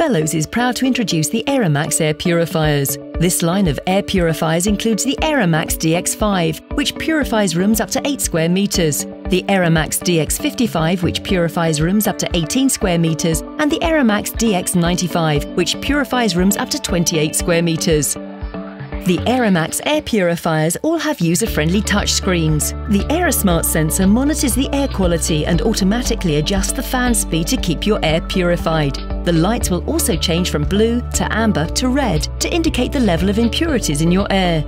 Fellowes is proud to introduce the AeraMax air purifiers. This line of air purifiers includes the AeraMax DX5, which purifies rooms up to 8 square metres, the AeraMax DX55, which purifies rooms up to 18 square metres, and the AeraMax DX95, which purifies rooms up to 28 square metres. The AeraMax air purifiers all have user-friendly touchscreens. The AeraSmart sensor monitors the air quality and automatically adjusts the fan speed to keep your air purified. The lights will also change from blue to amber to red to indicate the level of impurities in your air.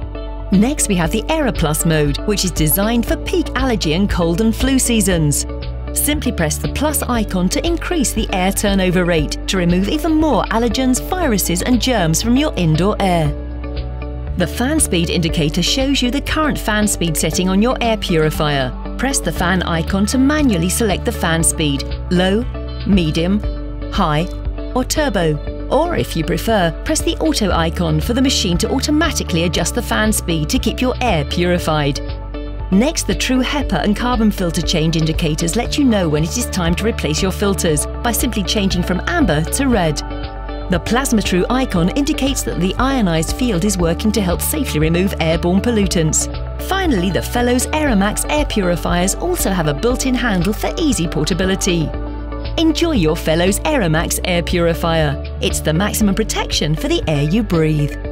Next we have the AeroPlus mode, which is designed for peak allergy and cold and flu seasons. Simply press the plus icon to increase the air turnover rate to remove even more allergens, viruses and germs from your indoor air. The fan speed indicator shows you the current fan speed setting on your air purifier. Press the fan icon to manually select the fan speed, low, medium, high or turbo. Or if you prefer, press the auto icon for the machine to automatically adjust the fan speed to keep your air purified. Next, the true HEPA and carbon filter change indicators let you know when it is time to replace your filters by simply changing from amber to red. The PlasmaTRUE icon indicates that the ionized field is working to help safely remove airborne pollutants. Finally, the Fellowes AeraMax air purifiers also have a built-in handle for easy portability. Enjoy your Fellowes AeraMax air purifier. It's the maximum protection for the air you breathe.